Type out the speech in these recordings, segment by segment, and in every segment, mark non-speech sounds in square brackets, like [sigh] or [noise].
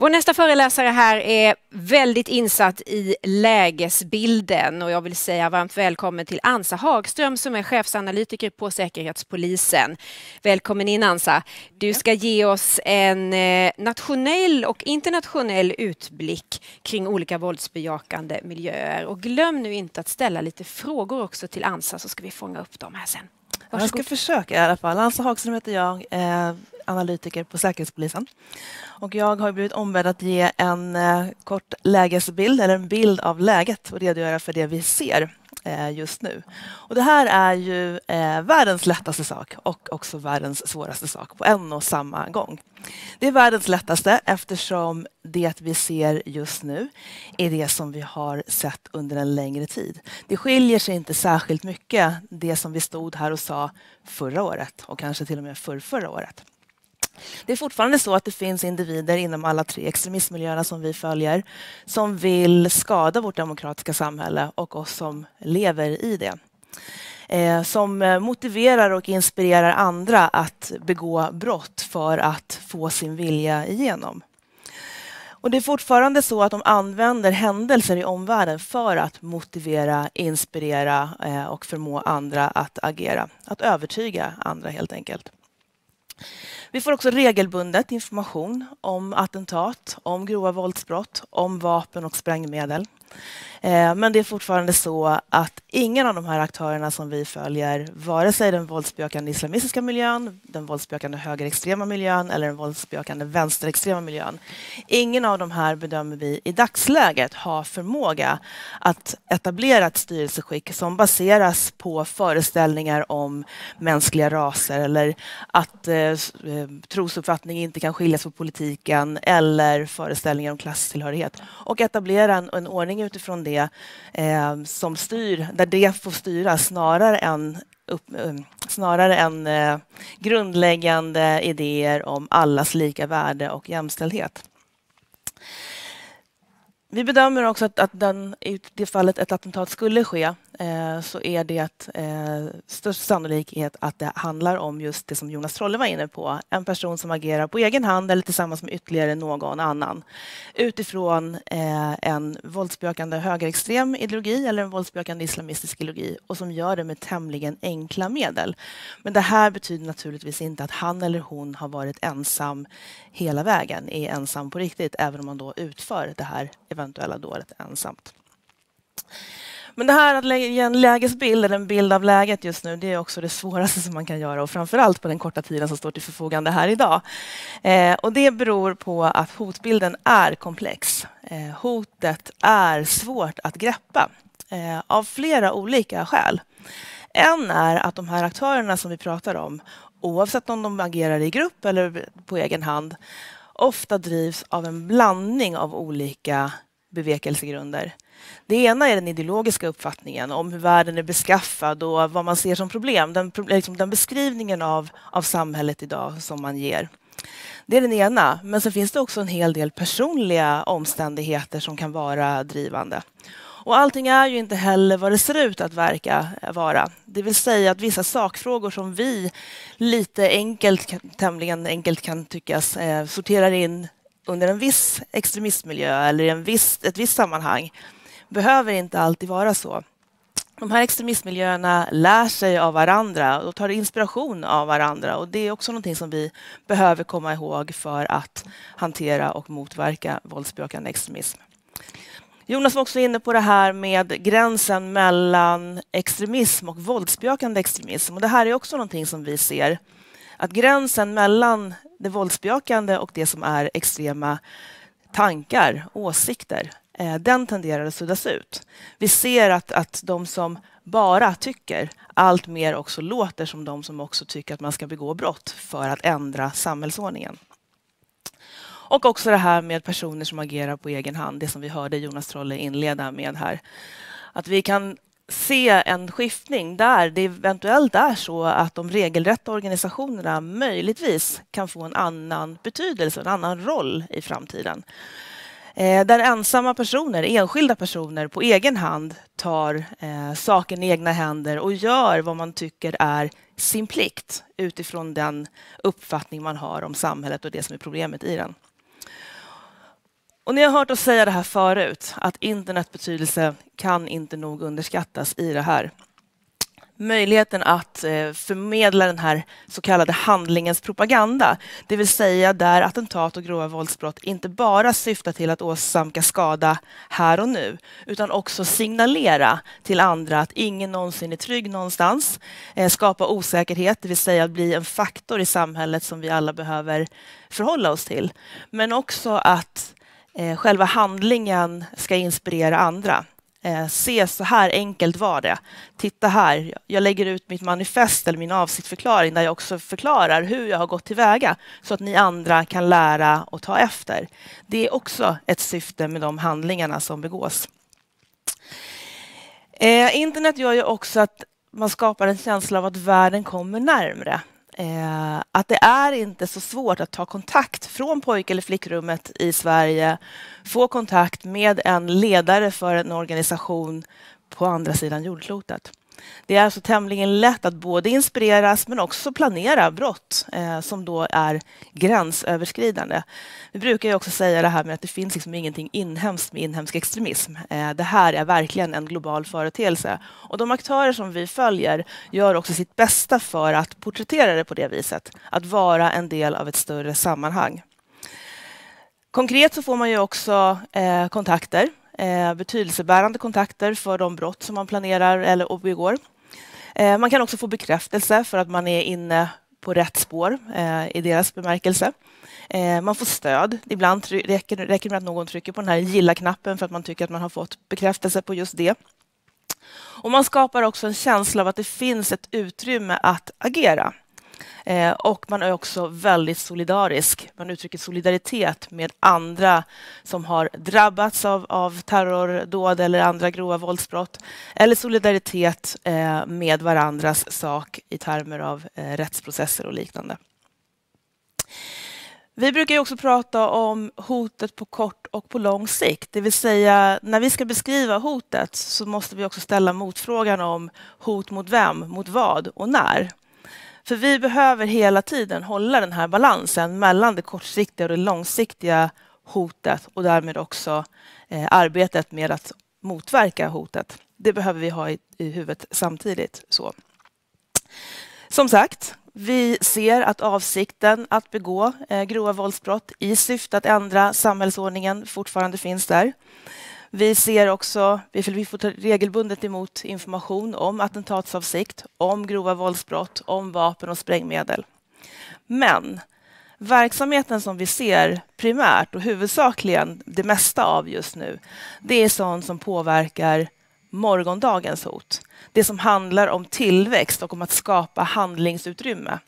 Vår nästa föreläsare här är väldigt insatt i lägesbilden och jag vill säga varmt välkommen till Ansa Hagström som är chefsanalytiker på Säkerhetspolisen. Välkommen in Ansa. Du ska ge oss en eh, nationell och internationell utblick kring olika våldsbejakande miljöer. Och glöm nu inte att ställa lite frågor också till Ansa så ska vi fånga upp dem här sen. Varsågod. Jag ska försöka i alla fall. Ansa Hagström heter jag. Eh, analytiker på Säkerhetspolisen. Och jag har blivit ombedd att ge en eh, kort lägesbild, eller en bild av läget och redogöra för det vi ser eh, just nu. Och det här är ju eh, världens lättaste sak och också världens svåraste sak på en och samma gång. Det är världens lättaste eftersom det vi ser just nu är det som vi har sett under en längre tid. Det skiljer sig inte särskilt mycket det som vi stod här och sa förra året och kanske till och med för förra året. Det är fortfarande så att det finns individer inom alla tre extremistmiljöerna som vi följer som vill skada vårt demokratiska samhälle och oss som lever i det. Eh, som motiverar och inspirerar andra att begå brott för att få sin vilja igenom. Och det är fortfarande så att de använder händelser i omvärlden för att motivera, inspirera eh, och förmå andra att agera. Att övertyga andra helt enkelt. Vi får också regelbundet information om attentat, om grova våldsbrott, om vapen och sprängmedel. Eh, men det är fortfarande så att ingen av de här aktörerna som vi följer, vare sig den våldsbejakande islamistiska miljön, den våldsbejakande högerextrema miljön eller den våldsbejakande vänsterextrema miljön, ingen av de här bedömer vi i dagsläget ha förmåga att etablera ett styrelseskick som baseras på föreställningar om mänskliga raser eller att eh, eh trosuppfattning inte kan skiljas från politiken eller föreställningar om klasstillhörighet. Och etablera en, en ordning utifrån det eh, som styr, där det får styra snarare än upp, eh, snarare än eh, grundläggande idéer om allas lika värde och jämställdhet. Vi bedömer också att, att den, i det fallet ett attentat skulle ske Eh, så är det eh, störst sannolikhet att det handlar om just det som Jonas Trolle var inne på. En person som agerar på egen hand eller tillsammans med ytterligare någon annan utifrån eh, en våldsbejakande högerextrem ideologi eller en våldsbejakande islamistisk ideologi och som gör det med tämligen enkla medel. Men det här betyder naturligtvis inte att han eller hon har varit ensam hela vägen, är ensam på riktigt, även om man då utför det här eventuella dådet ensamt. Men det här att ge en lägesbild, eller en bild av läget just nu, det är också det svåraste som man kan göra och framförallt på den korta tiden som står till förfogande här idag. Eh, och det beror på att hotbilden är komplex. Eh, hotet är svårt att greppa eh, av flera olika skäl. En är att de här aktörerna som vi pratar om, oavsett om de agerar i grupp eller på egen hand, ofta drivs av en blandning av olika bevekelsegrunder. Det ena är den ideologiska uppfattningen om hur världen är beskaffad och vad man ser som problem. Den, liksom den beskrivningen av, av samhället idag som man ger. Det är den ena, men sen finns det också en hel del personliga omständigheter som kan vara drivande. Och allting är ju inte heller vad det ser ut att verka eh, vara. Det vill säga att vissa sakfrågor som vi lite enkelt, tämligen enkelt kan tyckas eh, sorterar in under en viss extremistmiljö eller i en viss, ett visst sammanhang behöver inte alltid vara så. De här extremistmiljöerna lär sig av varandra och tar inspiration av varandra och det är också någonting som vi behöver komma ihåg för att hantera och motverka våldsbejakande extremism. Jonas var också inne på det här med gränsen mellan extremism och våldsbejakande extremism. Och det här är också någonting som vi ser. Att gränsen mellan det våldsbejakande och det som är extrema tankar, åsikter, Eh, den tenderar att suddas ut. Vi ser att, att de som bara tycker allt mer också låter som de som också tycker att man ska begå brott för att ändra samhällsordningen. Och också det här med personer som agerar på egen hand, det som vi hörde Jonas Trolle inleda med här. Att vi kan se en skiftning där det eventuellt är så att de regelrätta organisationerna möjligtvis kan få en annan betydelse, en annan roll i framtiden. Eh, där ensamma personer, enskilda personer på egen hand tar eh, saken i egna händer och gör vad man tycker är sin plikt utifrån den uppfattning man har om samhället och det som är problemet i den. Och ni har hört oss säga det här förut, att internets betydelse kan inte nog underskattas i det här möjligheten att eh, förmedla den här så kallade handlingens propaganda. Det vill säga där attentat och grova våldsbrott inte bara syftar till att åsamka skada här och nu, utan också signalera till andra att ingen någonsin är trygg någonstans. Eh, skapa osäkerhet, det vill säga bli en faktor i samhället som vi alla behöver förhålla oss till. Men också att eh, själva handlingen ska inspirera andra eh, se så här enkelt var det. Titta här, jag lägger ut mitt manifest eller min avsiktsförklaring där jag också förklarar hur jag har gått tillväga så att ni andra kan lära och ta efter. Det är också ett syfte med de handlingarna som begås. Eh, internet gör ju också att man skapar en känsla av att världen kommer närmre. Eh, att det är inte så svårt att ta kontakt från pojk eller flickrummet i Sverige, få kontakt med en ledare för en organisation på andra sidan jordklotet. Det är alltså tämligen lätt att både inspireras men också planera brott eh, som då är gränsöverskridande. Vi brukar ju också säga det här med att det finns liksom ingenting inhemskt med inhemsk extremism. Eh, det här är verkligen en global företeelse och de aktörer som vi följer gör också sitt bästa för att porträttera det på det viset, att vara en del av ett större sammanhang. Konkret så får man ju också eh, kontakter eh, betydelsebärande kontakter för de brott som man planerar eller begår. Eh, man kan också få bekräftelse för att man är inne på rätt spår eh, i deras bemärkelse. Eh, man får stöd. Ibland räcker det med att någon trycker på den här gilla-knappen för att man tycker att man har fått bekräftelse på just det. Och man skapar också en känsla av att det finns ett utrymme att agera. Eh, och man är också väldigt solidarisk. Man uttrycker solidaritet med andra som har drabbats av, av terrordåd eller andra grova våldsbrott. Eller solidaritet eh, med varandras sak i termer av eh, rättsprocesser och liknande. Vi brukar också prata om hotet på kort och på lång sikt. Det vill säga, när vi ska beskriva hotet så måste vi också ställa motfrågan om hot mot vem, mot vad och när. För vi behöver hela tiden hålla den här balansen mellan det kortsiktiga och det långsiktiga hotet och därmed också eh, arbetet med att motverka hotet. Det behöver vi ha i, i huvudet samtidigt. Så. Som sagt, vi ser att avsikten att begå eh, grova våldsbrott i syfte att ändra samhällsordningen fortfarande finns där. Vi ser också, vi får regelbundet emot information om attentatsavsikt, om grova våldsbrott, om vapen och sprängmedel. Men verksamheten som vi ser primärt och huvudsakligen det mesta av just nu, det är sånt som påverkar morgondagens hot. Det som handlar om tillväxt och om att skapa handlingsutrymme.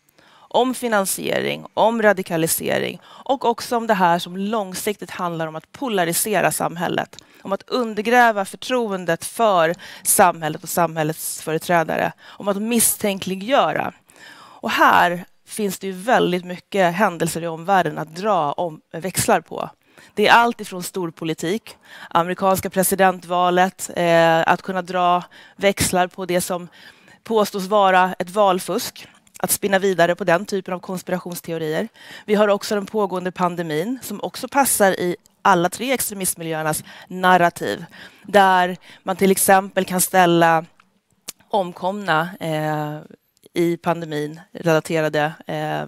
Om finansiering, om radikalisering och också om det här som långsiktigt handlar om att polarisera samhället om att undergräva förtroendet för samhället och samhällets företrädare, om att misstänkliggöra. Och här finns det ju väldigt mycket händelser i omvärlden att dra om, växlar på. Det är allt ifrån storpolitik, amerikanska presidentvalet, eh, att kunna dra växlar på det som påstås vara ett valfusk, att spinna vidare på den typen av konspirationsteorier. Vi har också den pågående pandemin som också passar i alla tre extremistmiljöernas narrativ. Där man till exempel kan ställa omkomna eh, i pandemin relaterade eh,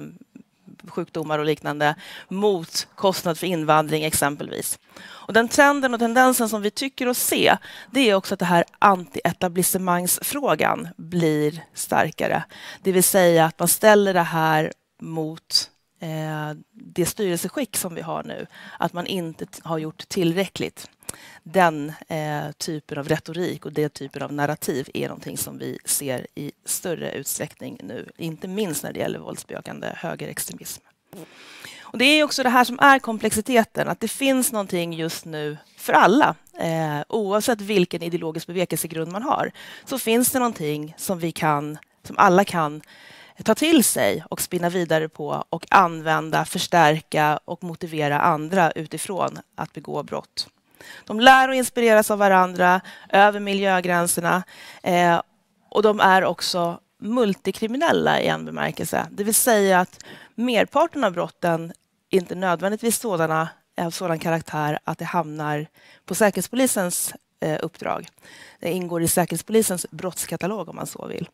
sjukdomar och liknande mot kostnad för invandring exempelvis. Och den trenden och tendensen som vi tycker oss se det är också att det här antietablissemangsfrågan blir starkare. Det vill säga att man ställer det här mot Eh, det styrelseskick som vi har nu, att man inte har gjort tillräckligt. Den eh, typen av retorik och den typen av narrativ är någonting som vi ser i större utsträckning nu, inte minst när det gäller våldsbejakande högerextremism. Och det är också det här som är komplexiteten, att det finns någonting just nu för alla. Eh, oavsett vilken ideologisk bevekelsegrund man har, så finns det någonting som vi kan, som alla kan ta till sig och spinna vidare på och använda, förstärka och motivera andra utifrån att begå brott. De lär och inspireras av varandra över miljögränserna eh, och de är också multikriminella i en bemärkelse. Det vill säga att merparten av brotten inte nödvändigtvis sådana av sådan karaktär att det hamnar på Säkerhetspolisens eh, uppdrag. Det ingår i Säkerhetspolisens brottskatalog om man så vill.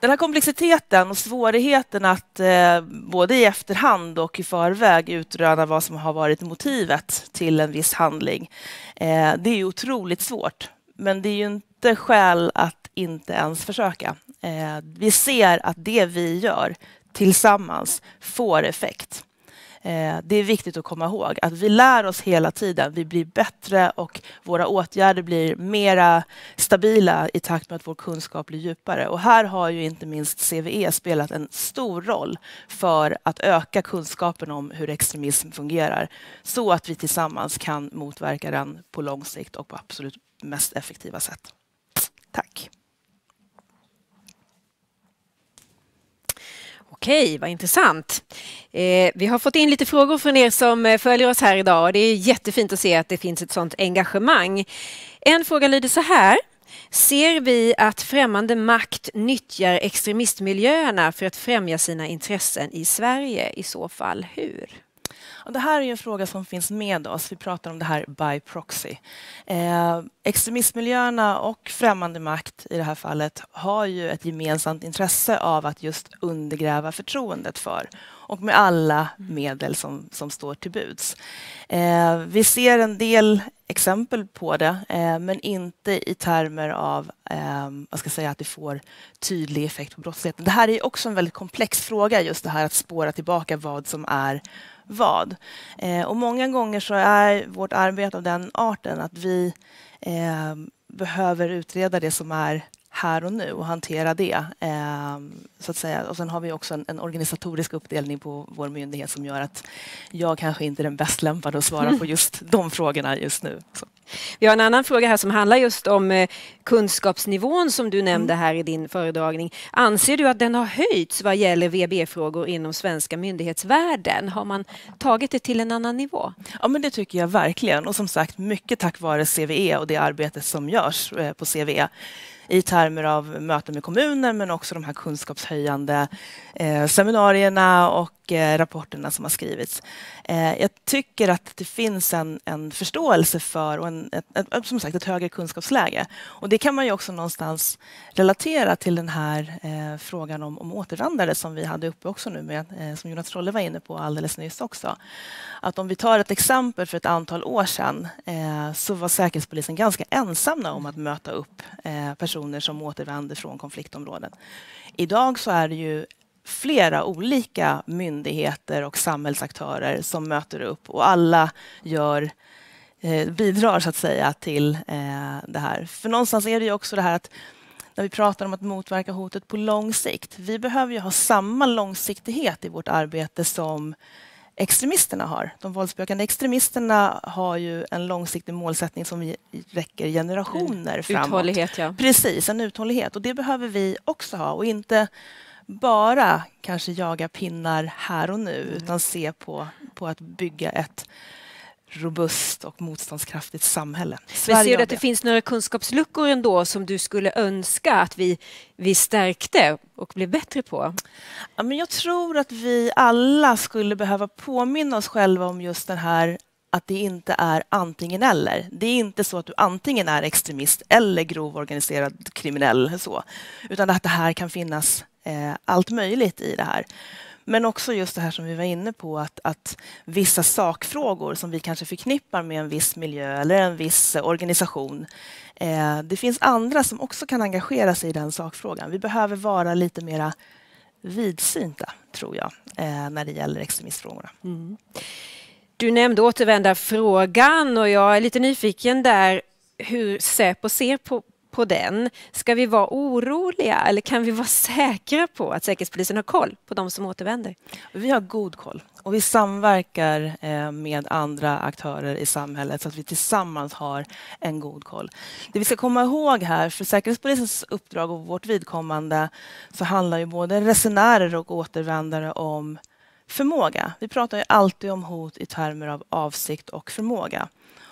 Den här komplexiteten och svårigheten att eh, både i efterhand och i förväg utröna vad som har varit motivet till en viss handling, eh, det är otroligt svårt. Men det är ju inte skäl att inte ens försöka. Eh, vi ser att det vi gör tillsammans får effekt. Eh, det är viktigt att komma ihåg att vi lär oss hela tiden. Vi blir bättre och våra åtgärder blir mera stabila i takt med att vår kunskap blir djupare. Och här har ju inte minst CVE spelat en stor roll för att öka kunskapen om hur extremism fungerar så att vi tillsammans kan motverka den på lång sikt och på absolut mest effektiva sätt. Tack. Okej, vad intressant. Eh, vi har fått in lite frågor från er som eh, följer oss här idag och det är jättefint att se att det finns ett sådant engagemang. En fråga lyder så här. Ser vi att främmande makt nyttjar extremistmiljöerna för att främja sina intressen i Sverige? I så fall hur? Och det här är en fråga som finns med oss. Vi pratar om det här by proxy. Eh, extremistmiljöerna och främmande makt i det här fallet har ju ett gemensamt intresse av att just undergräva förtroendet för och med alla medel som, som står till buds. Eh, vi ser en del exempel på det, eh, men inte i termer av eh, vad ska jag säga, att det får tydlig effekt på brottsligheten. Det här är också en väldigt komplex fråga, just det här att spåra tillbaka vad som är vad. Eh, och många gånger så är vårt arbete av den arten att vi eh, behöver utreda det som är här och nu och hantera det. Eh, så att säga. Och sen har vi också en, en, organisatorisk uppdelning på vår myndighet som gör att jag kanske inte är den bäst lämpade att svara på [laughs] just de frågorna just nu. Så. Vi har en annan fråga här som handlar just om eh, kunskapsnivån som du nämnde mm. här i din föredragning. Anser du att den har höjts vad gäller VB-frågor inom svenska myndighetsvärlden? Har man tagit det till en annan nivå? Ja, men det tycker jag verkligen. Och som sagt, mycket tack vare CVE och det arbete som görs eh, på CVE i termer av möten med kommuner men också de här kunskapshöjande eh, seminarierna och och rapporterna som har skrivits. Eh, jag tycker att det finns en, en förståelse för och en, ett, ett, som sagt ett högre kunskapsläge. Och det kan man ju också någonstans relatera till den här eh, frågan om, om återvändare som vi hade uppe också nu med, eh, som Jonas Trolle var inne på alldeles nyss också. Att om vi tar ett exempel för ett antal år sedan eh, så var Säkerhetspolisen ganska ensamma om att möta upp eh, personer som återvänder från konfliktområden. Idag så är det ju flera olika myndigheter och samhällsaktörer som möter upp och alla gör eh, bidrar så att säga till eh, det här. För någonstans är det ju också det här att när vi pratar om att motverka hotet på lång sikt. Vi behöver ju ha samma långsiktighet i vårt arbete som extremisterna har. De våldsbejakande extremisterna har ju en långsiktig målsättning som räcker generationer framåt. Uthållighet, ja. Precis, en uthållighet. Och det behöver vi också ha och inte bara kanske jaga pinnar här och nu mm. utan se på, på att bygga ett robust och motståndskraftigt samhälle. Men ser du att det, finns några kunskapsluckor ändå som du skulle önska att vi, vi stärkte och blev bättre på? Ja, men jag tror att vi alla skulle behöva påminna oss själva om just den här att det inte är antingen eller. Det är inte så att du antingen är extremist eller grov organiserad kriminell, så, utan att det här kan finnas eh, allt möjligt i det här. Men också just det här som vi var inne på, att, att vissa sakfrågor som vi kanske förknippar med en viss miljö eller en viss eh, organisation. Eh, det finns andra som också kan engagera sig i den sakfrågan. Vi behöver vara lite mera vidsynta, tror jag, eh, när det gäller extremistfrågorna. Mm. Du nämnde återvändarfrågan och jag är lite nyfiken där hur Säpo ser på, på den. Ska vi vara oroliga eller kan vi vara [laughs] säkra på att Säkerhetspolisen har koll på de som återvänder? Vi har god koll och vi samverkar eh, med andra aktörer i samhället så att vi tillsammans har en god koll. Det vi ska komma ihåg här, för Säkerhetspolisens uppdrag och vårt vidkommande så handlar ju både resenärer och återvändare om förmåga. Vi pratar ju alltid om hot i termer av avsikt och förmåga.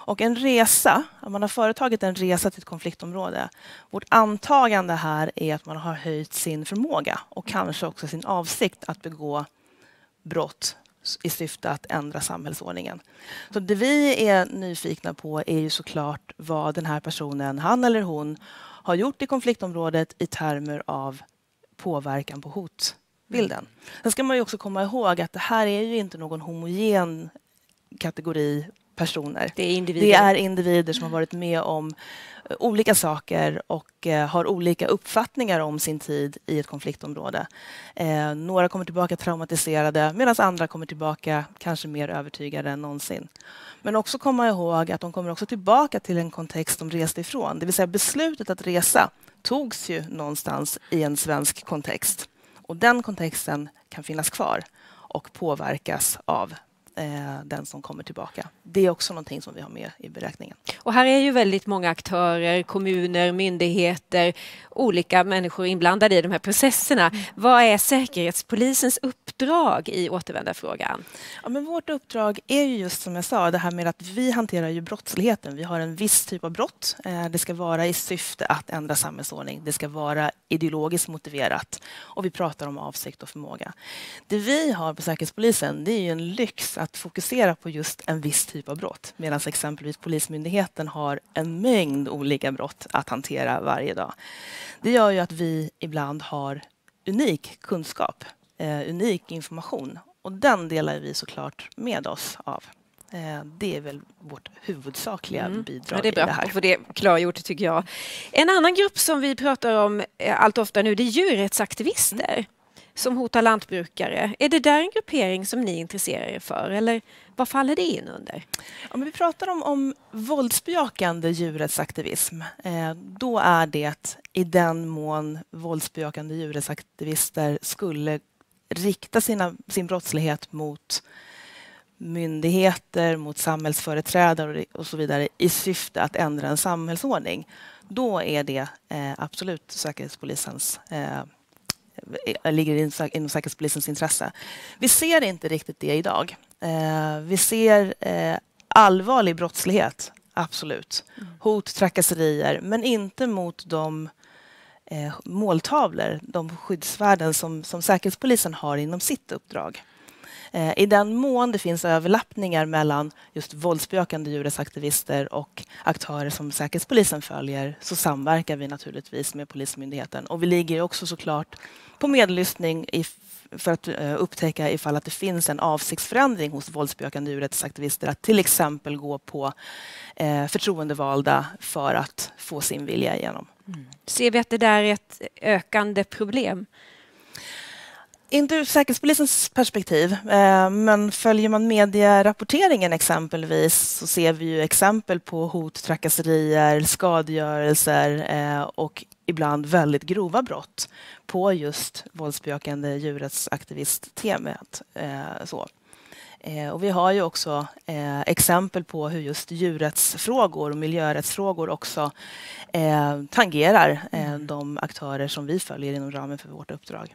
Och en resa, om man har företagit en resa till ett konfliktområde, vårt antagande här är att man har höjt sin förmåga och kanske också sin avsikt att begå brott i syfte att ändra samhällsordningen. Så det vi är nyfikna på är ju såklart vad den här personen, han eller hon, har gjort i konfliktområdet i termer av påverkan på hotbilden. Sen ska man ju också komma ihåg att det här är ju inte någon homogen kategori personer. Det är individer. Det är individer som har varit med om eh, olika saker och eh, har olika uppfattningar om sin tid i ett konfliktområde. Eh, några kommer tillbaka traumatiserade medan andra kommer tillbaka kanske mer övertygade än någonsin. Men också komma ihåg att de kommer också tillbaka till en kontext de reste ifrån. Det vill säga beslutet att resa togs ju någonstans i en svensk kontext. Och den kontexten kan finnas kvar och påverkas av den som kommer tillbaka. Det är också någonting som vi har med i beräkningen. Och här är ju väldigt många aktörer, kommuner, myndigheter, olika människor inblandade i de här processerna. Mm. Vad är Säkerhetspolisens uppdrag i återvändarfrågan? Ja, men vårt uppdrag är ju just som jag sa, det här med att vi hanterar ju brottsligheten. Vi har en viss typ av brott. Eh, det ska vara i syfte att ändra samhällsordning. Det ska vara ideologiskt motiverat och vi pratar om avsikt och förmåga. Det vi har på Säkerhetspolisen, det är ju en lyx att fokusera på just en viss typ av brott medan exempelvis Polismyndigheten har en mängd olika brott att hantera varje dag. Det gör ju att vi ibland har unik kunskap, eh, unik information och den delar vi såklart med oss av. Eh, det är väl vårt huvudsakliga mm. bidrag ja, det är bra i det här. få det klargjort tycker jag. En annan grupp som vi pratar om eh, allt oftare nu det är djurrättsaktivister. Mm som hotar lantbrukare. Är det där en gruppering som ni intresserar er för eller vad faller det in under? Om vi pratar om, om våldsbejakande djurrättsaktivism, eh, då är det i den mån våldsbejakande djurrättsaktivister skulle rikta sina, sin brottslighet mot myndigheter, mot samhällsföreträdare och så vidare i syfte att ändra en samhällsordning. Då är det eh, absolut Säkerhetspolisens eh, Eh, ligger inom Säkerhetspolisens intresse. Vi ser inte riktigt det idag. Eh, vi ser eh, allvarlig brottslighet, absolut. Mm. Hot, trakasserier, men inte mot de måltavlor, de skyddsvärden som, som Säkerhetspolisen har inom sitt uppdrag. I den mån det finns överlappningar mellan just våldsbejakande djurrättsaktivister och aktörer som Säkerhetspolisen följer så samverkar vi naturligtvis med Polismyndigheten. Och vi ligger också såklart på medlyssning för att eh, upptäcka ifall att det finns en avsiktsförändring hos våldsbejakande djurrättsaktivister att till exempel gå på eh, förtroendevalda för att få sin vilja igenom. Mm. Ser vi att det där är ett ökande problem? Inte ur Säkerhetspolisens perspektiv, eh, men följer man medierapporteringen exempelvis så ser vi ju exempel på hot, trakasserier, skadegörelser eh, och ibland väldigt grova brott på just våldsbejakande djurrättsaktivist-temat. Eh, och vi har ju också exempel på hur just djurrättsfrågor och miljörättsfrågor också tangerar mm. de aktörer som vi följer inom ramen för vårt uppdrag.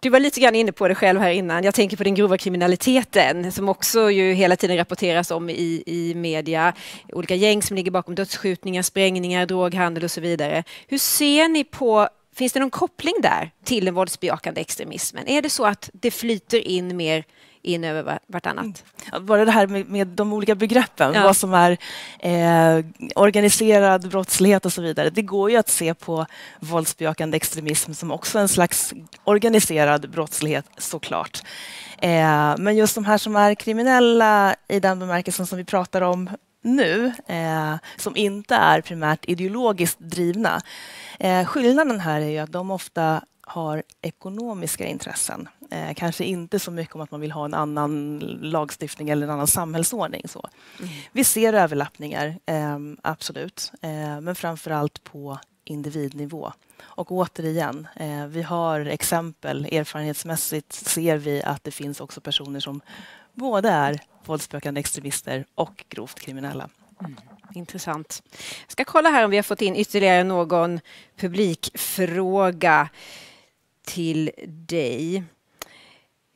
Du var lite grann inne på det själv här innan. Jag tänker på den grova kriminaliteten som också ju hela tiden rapporteras om i, i media. Olika gäng som ligger bakom dödsskjutningar, sprängningar, droghandel och så vidare. Hur ser ni på Finns det någon koppling där till den våldsbejakande extremismen? Är det så att det flyter in mer in över vartannat. Mm. Bara det här med, med de olika begreppen, ja. vad som är eh, organiserad brottslighet och så vidare. Det går ju att se på våldsbejakande extremism som också en slags organiserad brottslighet såklart. Eh, men just de här som är kriminella i den bemärkelsen som vi pratar om nu, eh, som inte är primärt ideologiskt drivna. Eh, skillnaden här är ju att de ofta har ekonomiska intressen. Eh, kanske inte så mycket om att man vill ha en annan lagstiftning eller en annan samhällsordning. Så. Mm. Vi ser överlappningar, eh, absolut, eh, men framför allt på individnivå. Och återigen, eh, vi har exempel, erfarenhetsmässigt ser vi att det finns också personer som både är våldsbejakande extremister och grovt kriminella. Mm. Intressant. Jag ska kolla här om vi har fått in ytterligare någon publikfråga till dig.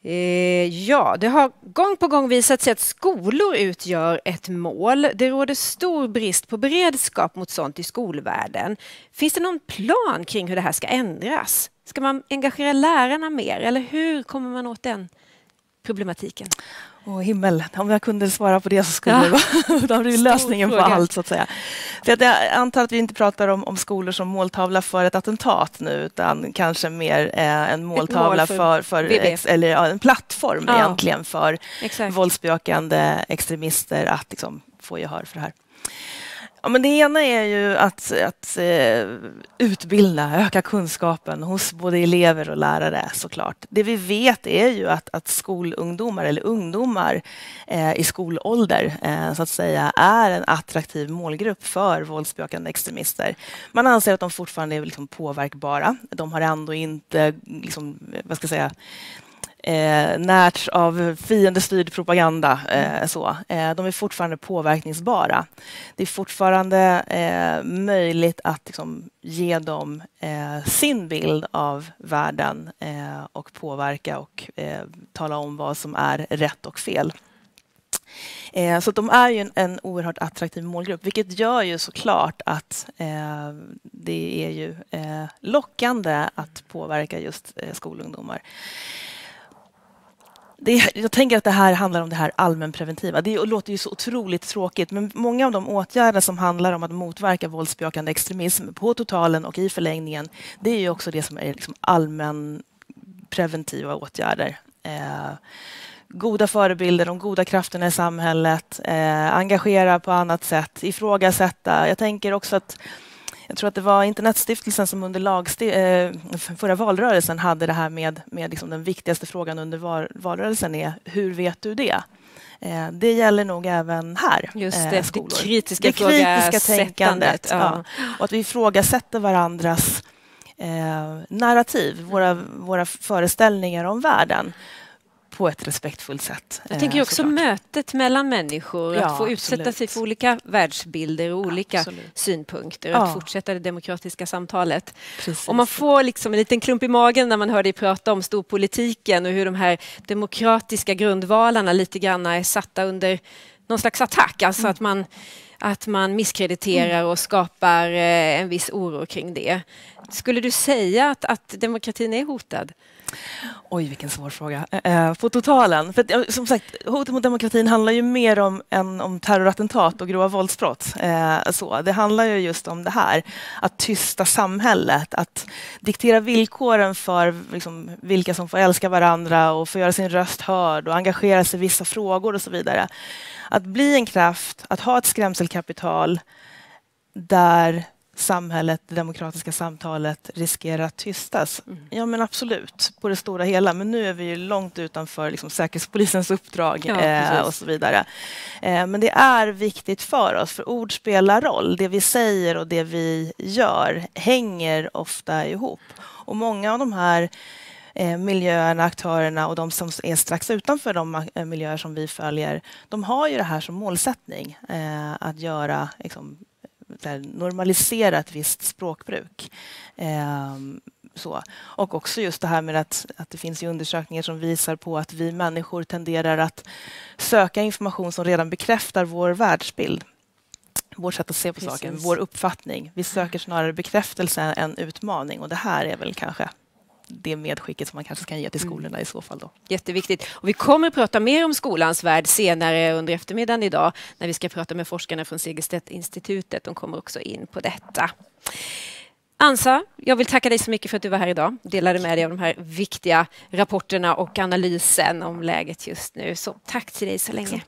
Eh, ja, det har gång på gång visat sig att skolor utgör ett mål. Det råder stor brist på beredskap mot sånt i skolvärlden. Finns det någon plan kring hur det här ska ändras? Ska man engagera lärarna mer eller hur kommer man åt den problematiken? Åh himmel, om jag kunde svara på det så skulle ja. det vara [laughs] har du lösningen på allt så att säga. För att jag antar att vi inte pratar om, om skolor som måltavla för ett attentat nu utan kanske mer eh, en måltavla mål för, för, för ex, eller ja, en plattform ja. egentligen för Exakt. våldsbejakande extremister att liksom, få gehör för det här. Ja, men det ena är ju att, att eh, utbilda, öka kunskapen hos både elever och lärare såklart. Det vi vet är ju att, att skolungdomar eller ungdomar eh, i skolålder eh, så att säga är en attraktiv målgrupp för våldsbejakande extremister. Man anser att de fortfarande är liksom påverkbara. De har ändå inte, liksom, eh, vad ska jag säga, eh, närts av fiendestyrd propaganda. Eh, så. Eh, de är fortfarande påverkningsbara. Det är fortfarande eh, möjligt att liksom, ge dem eh, sin bild av världen eh, och påverka och eh, tala om vad som är rätt och fel. Eh, så de är ju en, en oerhört attraktiv målgrupp, vilket gör ju såklart att eh, det är ju eh, lockande att påverka just eh, skolungdomar det, jag tänker att det här handlar om det här allmänpreventiva. Det låter ju så otroligt tråkigt, men många av de åtgärder som handlar om att motverka våldsbejakande extremism på totalen och i förlängningen, det är ju också det som är liksom allmänpreventiva åtgärder. Eh, goda förebilder, de goda krafterna i samhället, eh, engagera på annat sätt, ifrågasätta. Jag tänker också att jag tror att det var Internetstiftelsen som under lagsti- eh, förra valrörelsen hade det här med, med liksom den viktigaste frågan under val valrörelsen är hur vet du det? Eh, det gäller nog även här. Just det, eh, det kritiska, det kritiska tänkandet. Ja. Ja. Och att vi ifrågasätter varandras eh, narrativ, våra, våra föreställningar om världen på ett respektfullt sätt. Jag tänker eh, också såklart. mötet mellan människor, ja, att få utsätta absolut. sig för olika världsbilder och olika absolut. synpunkter och ja. att fortsätta det demokratiska samtalet. Precis. Och man får liksom en liten klump i magen när man hör dig prata om storpolitiken och hur de här demokratiska grundvalarna lite grann är satta under någon slags attack, alltså mm. att man att man misskrediterar mm. och skapar eh, en viss oro kring det. Skulle du säga att, att demokratin är hotad? Oj, vilken svår fråga. Eh, eh på totalen. För som sagt, hotet mot demokratin handlar ju mer om, än om terrorattentat och grova våldsbrott. Eh, så. Det handlar ju just om det här, att tysta samhället, att diktera villkoren för liksom, vilka som får älska varandra och få göra sin röst hörd och engagera sig i vissa frågor och så vidare. Att bli en kraft, att ha ett skrämselkapital där samhället, det demokratiska samtalet riskerar att tystas. Mm. Ja men absolut, på det stora hela. Men nu är vi ju långt utanför liksom, Säkerhetspolisens uppdrag ja, eh, och så vidare. Eh, men det är viktigt för oss, för ord spelar roll. Det vi säger och det vi gör hänger ofta ihop. Och många av de här eh, miljöerna, aktörerna och de som är strax utanför de eh, miljöer som vi följer, de har ju det här som målsättning, eh, att göra liksom, normalisera ett visst språkbruk. Eh, så. Och också just det här med att, att det finns undersökningar som visar på att vi människor tenderar att söka information som redan bekräftar vår världsbild vårt sätt att se på Precis. saken, vår uppfattning. Vi söker snarare bekräftelse än utmaning och det här är väl kanske det medskicket som man kanske kan ge till mm. skolorna mm. i så fall. Då. Jätteviktigt. Och vi kommer att prata mer om skolans värld senare under eftermiddagen idag när vi ska prata med forskarna från Segerstedt-institutet. De kommer också in på detta. Ansa, jag vill tacka dig så mycket för att du var här idag delade med dig av de här viktiga rapporterna och analysen om läget just nu. Så tack till dig så länge.